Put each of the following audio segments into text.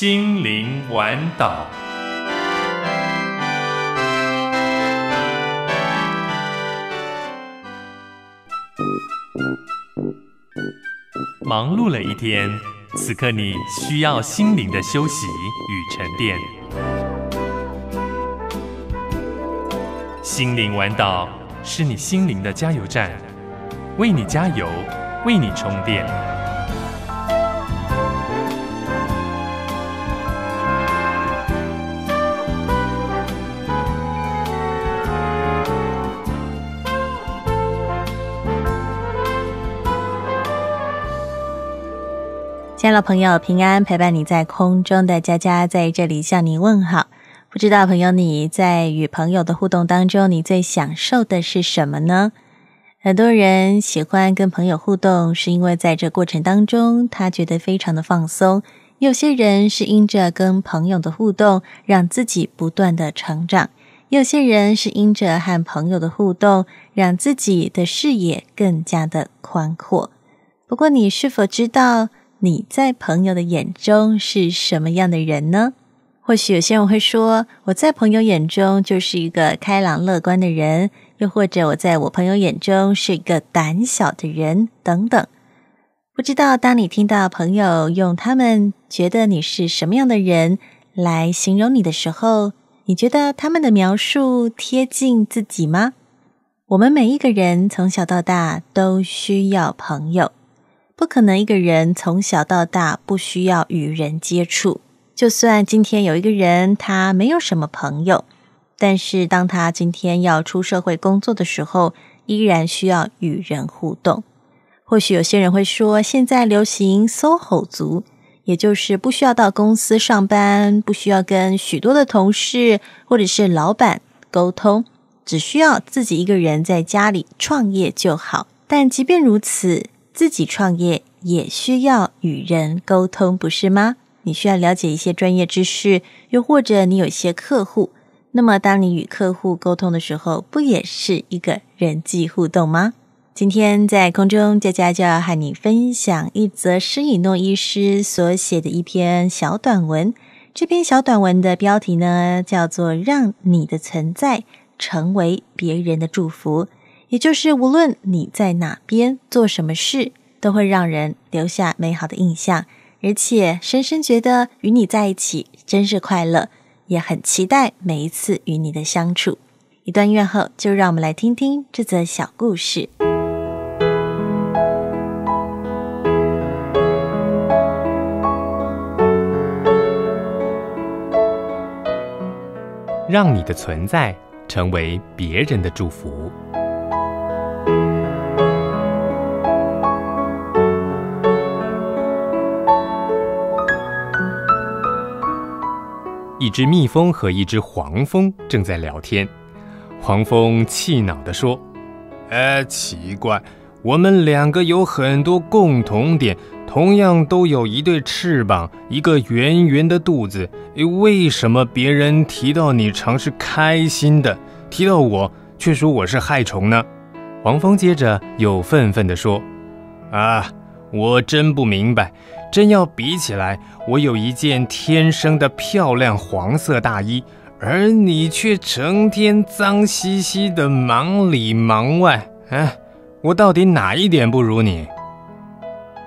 心灵玩岛。忙碌了一天，此刻你需要心灵的休息与沉淀。心灵玩岛是你心灵的加油站，为你加油，为你充电。亲爱的朋友，平安陪伴你在空中的佳佳在这里向你问好。不知道朋友你在与朋友的互动当中，你最享受的是什么呢？很多人喜欢跟朋友互动，是因为在这过程当中，他觉得非常的放松；有些人是因着跟朋友的互动，让自己不断的成长；有些人是因着和朋友的互动，让自己的视野更加的宽阔。不过，你是否知道你在朋友的眼中是什么样的人呢？或许有些人会说，我在朋友眼中就是一个开朗乐观的人，又或者我在我朋友眼中是一个胆小的人，等等。不知道当你听到朋友用他们觉得你是什么样的人来形容你的时候，你觉得他们的描述贴近自己吗？我们每一个人从小到大都需要朋友，不可能一个人从小到大不需要与人接触。就算今天有一个人他没有什么朋友，但是当他今天要出社会工作的时候，依然需要与人互动。或许有些人会说，现在流行 SOHO 族，也就是不需要到公司上班，不需要跟许多的同事或者是老板沟通，只需要自己一个人在家里创业就好。但即便如此，自己创业也需要与人沟通，不是吗？你需要了解一些专业知识，又或者你有一些客户，那么当你与客户沟通的时候，不也是一个人际互动吗？今天在空中，佳佳就要和你分享一则施以诺医师所写的一篇小短文。这篇小短文的标题呢，叫做《让你的存在成为别人的祝福》，也就是无论你在哪边做什么事，都会让人留下美好的印象。而且深深觉得与你在一起真是快乐，也很期待每一次与你的相处。一段月后，就让我们来听听这则小故事。让你的存在成为别人的祝福。一只蜜蜂和一只黄蜂正在聊天。黄蜂气恼地说：“哎，奇怪，我们两个有很多共同点，同样都有一对翅膀，一个圆圆的肚子。为什么别人提到你常是开心的，提到我却说我是害虫呢？”黄蜂接着又愤愤地说：“啊！”我真不明白，真要比起来，我有一件天生的漂亮黄色大衣，而你却成天脏兮兮的忙里忙外。哎，我到底哪一点不如你？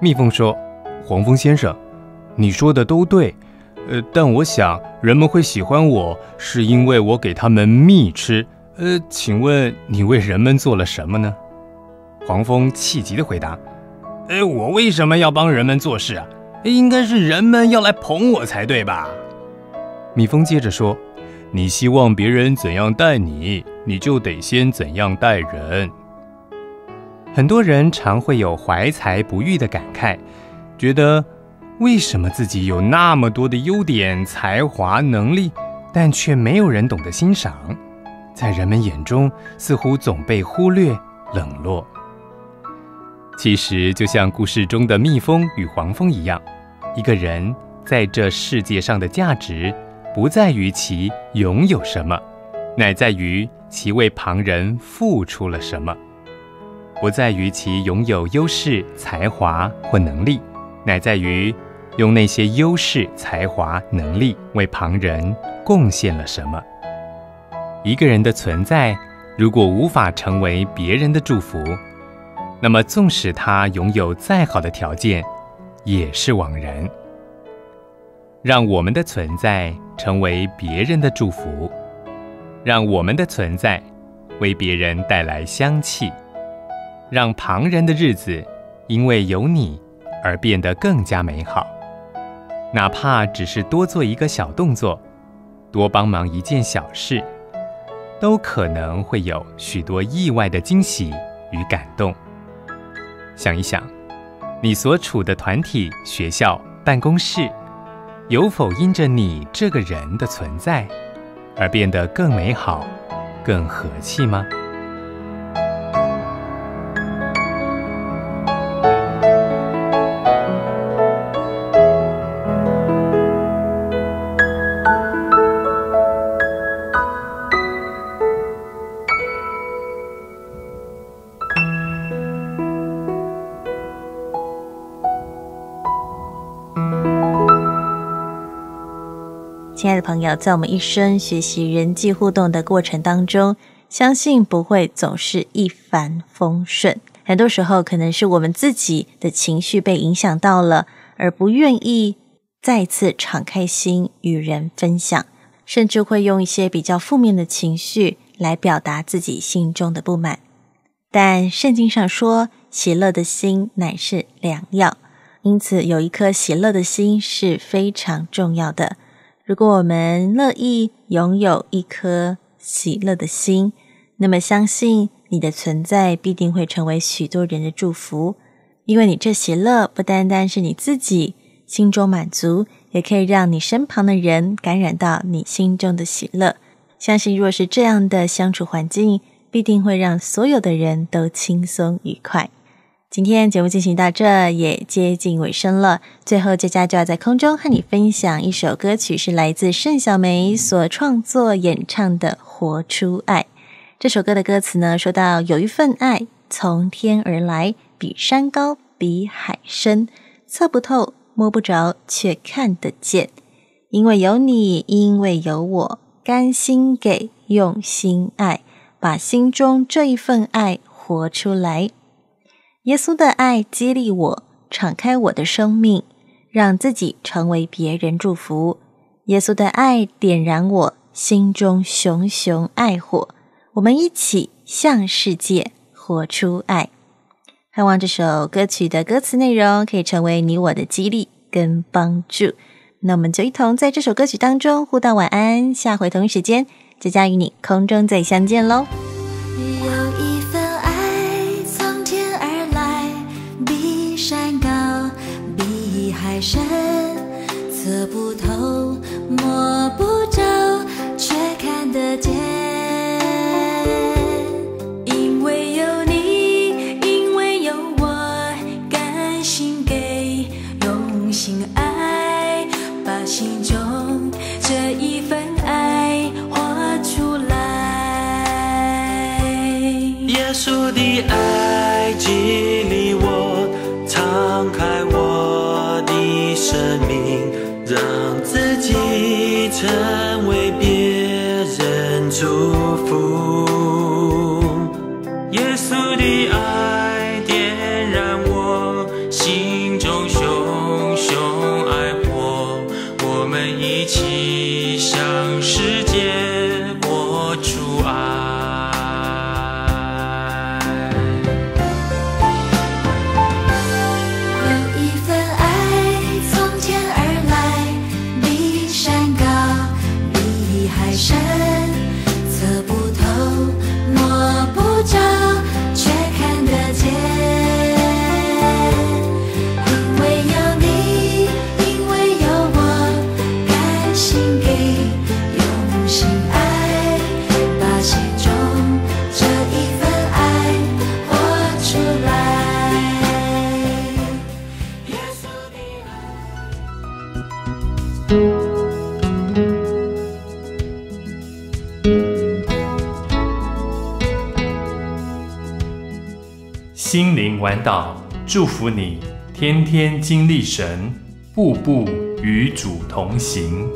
蜜蜂说：“黄蜂先生，你说的都对，呃，但我想人们会喜欢我，是因为我给他们蜜吃。呃，请问你为人们做了什么呢？”黄蜂气急地回答。哎，我为什么要帮人们做事啊？应该是人们要来捧我才对吧？蜜蜂接着说：“你希望别人怎样待你，你就得先怎样待人。”很多人常会有怀才不遇的感慨，觉得为什么自己有那么多的优点、才华、能力，但却没有人懂得欣赏，在人们眼中似乎总被忽略、冷落。其实，就像故事中的蜜蜂与黄蜂一样，一个人在这世界上的价值，不在于其拥有什么，乃在于其为旁人付出了什么；不在于其拥有优势、才华或能力，乃在于用那些优势、才华、能力为旁人贡献了什么。一个人的存在，如果无法成为别人的祝福，那么纵使他拥有再好的条件，也是枉然。让我们的存在成为别人的祝福，让我们的存在为别人带来香气，让旁人的日子因为有你而变得更加美好。哪怕只是多做一个小动作，多帮忙一件小事，都可能会有许多意外的惊喜与感动。想一想，你所处的团体、学校、办公室。有否因着你这个人的存在，而变得更美好、更和气吗？亲爱的朋友，在我们一生学习人际互动的过程当中，相信不会总是一帆风顺。很多时候，可能是我们自己的情绪被影响到了，而不愿意再次敞开心与人分享，甚至会用一些比较负面的情绪来表达自己心中的不满。但圣经上说，喜乐的心乃是良药，因此有一颗喜乐的心是非常重要的。如果我们乐意拥有一颗喜乐的心，那么相信你的存在必定会成为许多人的祝福。因为你这喜乐不单单是你自己心中满足，也可以让你身旁的人感染到你心中的喜乐。相信若是这样的相处环境，必定会让所有的人都轻松愉快。今天节目进行到这，也接近尾声了。最后，佳佳就要在空中和你分享一首歌曲，是来自盛小梅所创作演唱的《活出爱》。这首歌的歌词呢，说到有一份爱从天而来，比山高，比海深，测不透，摸不着，却看得见。因为有你，因为有我，甘心给，用心爱，把心中这一份爱活出来。耶稣的爱激励我，敞开我的生命，让自己成为别人祝福。耶稣的爱点燃我心中熊熊爱火，我们一起向世界活出爱。盼望这首歌曲的歌词内容可以成为你我的激励跟帮助。那我们就一同在这首歌曲当中互道晚安，下回同一时间，佳佳与你空中再相见喽。测不透，摸不着，却看得见。心灵玩岛，祝福你天天经历神。步步与主同行。